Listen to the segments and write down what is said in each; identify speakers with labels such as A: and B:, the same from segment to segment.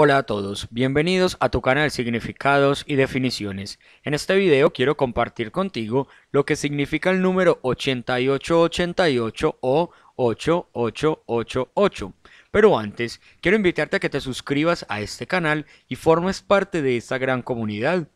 A: Hola a todos, bienvenidos a tu canal Significados y Definiciones. En este video quiero compartir contigo lo que significa el número 8888 o 8888. Pero antes, quiero invitarte a que te suscribas a este canal y formes parte de esta gran comunidad.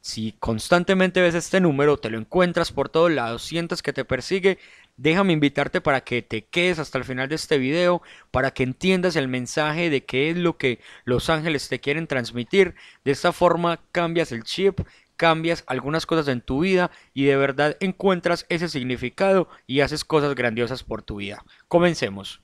A: Si constantemente ves este número, te lo encuentras por todos lados, sientes que te persigue, déjame invitarte para que te quedes hasta el final de este video, para que entiendas el mensaje de qué es lo que los ángeles te quieren transmitir. De esta forma cambias el chip, cambias algunas cosas en tu vida y de verdad encuentras ese significado y haces cosas grandiosas por tu vida. Comencemos.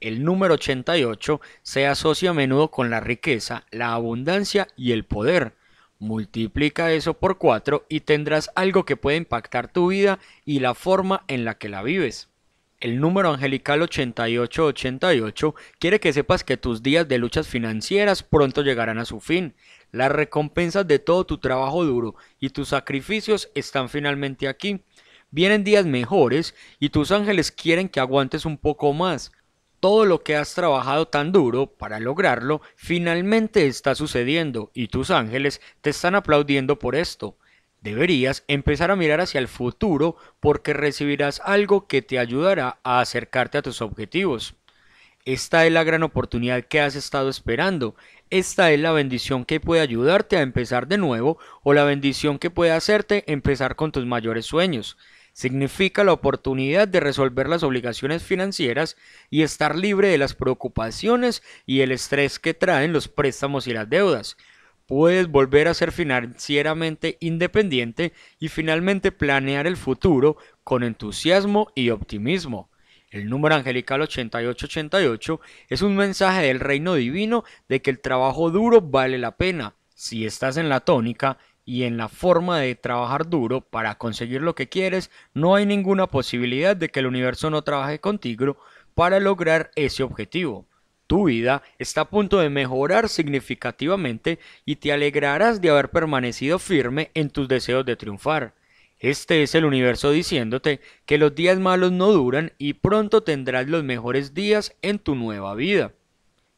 A: El número 88 se asocia a menudo con la riqueza, la abundancia y el poder. Multiplica eso por 4 y tendrás algo que puede impactar tu vida y la forma en la que la vives. El número angelical 8888 quiere que sepas que tus días de luchas financieras pronto llegarán a su fin. Las recompensas de todo tu trabajo duro y tus sacrificios están finalmente aquí. Vienen días mejores y tus ángeles quieren que aguantes un poco más todo lo que has trabajado tan duro para lograrlo finalmente está sucediendo y tus ángeles te están aplaudiendo por esto. Deberías empezar a mirar hacia el futuro porque recibirás algo que te ayudará a acercarte a tus objetivos. Esta es la gran oportunidad que has estado esperando. Esta es la bendición que puede ayudarte a empezar de nuevo o la bendición que puede hacerte empezar con tus mayores sueños significa la oportunidad de resolver las obligaciones financieras y estar libre de las preocupaciones y el estrés que traen los préstamos y las deudas. Puedes volver a ser financieramente independiente y finalmente planear el futuro con entusiasmo y optimismo. El número angelical 8888 es un mensaje del reino divino de que el trabajo duro vale la pena. Si estás en la tónica, y en la forma de trabajar duro para conseguir lo que quieres, no hay ninguna posibilidad de que el universo no trabaje contigo para lograr ese objetivo. Tu vida está a punto de mejorar significativamente y te alegrarás de haber permanecido firme en tus deseos de triunfar. Este es el universo diciéndote que los días malos no duran y pronto tendrás los mejores días en tu nueva vida.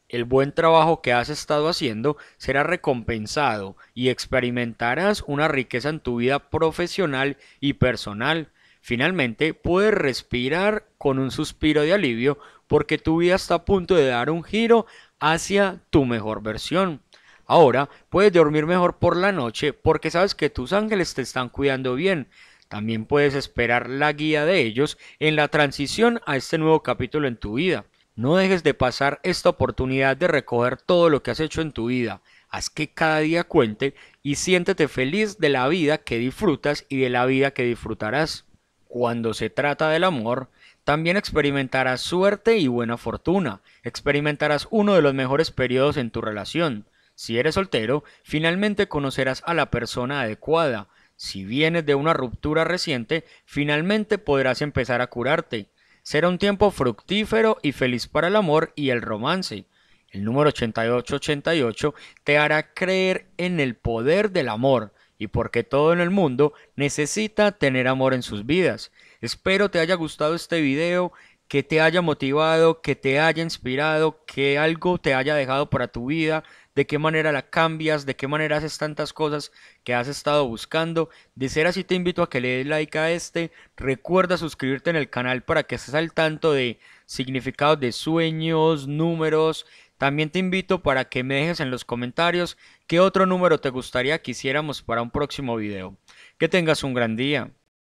A: El buen trabajo que has estado haciendo será recompensado y experimentarás una riqueza en tu vida profesional y personal. Finalmente, puedes respirar con un suspiro de alivio porque tu vida está a punto de dar un giro hacia tu mejor versión. Ahora puedes dormir mejor por la noche porque sabes que tus ángeles te están cuidando bien. También puedes esperar la guía de ellos en la transición a este nuevo capítulo en tu vida. No dejes de pasar esta oportunidad de recoger todo lo que has hecho en tu vida. Haz que cada día cuente y siéntete feliz de la vida que disfrutas y de la vida que disfrutarás. Cuando se trata del amor, también experimentarás suerte y buena fortuna. Experimentarás uno de los mejores periodos en tu relación. Si eres soltero, finalmente conocerás a la persona adecuada. Si vienes de una ruptura reciente, finalmente podrás empezar a curarte. Será un tiempo fructífero y feliz para el amor y el romance. El número 8888 te hará creer en el poder del amor y porque todo en el mundo necesita tener amor en sus vidas. Espero te haya gustado este video, que te haya motivado, que te haya inspirado, que algo te haya dejado para tu vida de qué manera la cambias, de qué manera haces tantas cosas que has estado buscando. De ser así te invito a que le des like a este. Recuerda suscribirte en el canal para que estés al tanto de significados de sueños, números. También te invito para que me dejes en los comentarios qué otro número te gustaría que hiciéramos para un próximo video. Que tengas un gran día.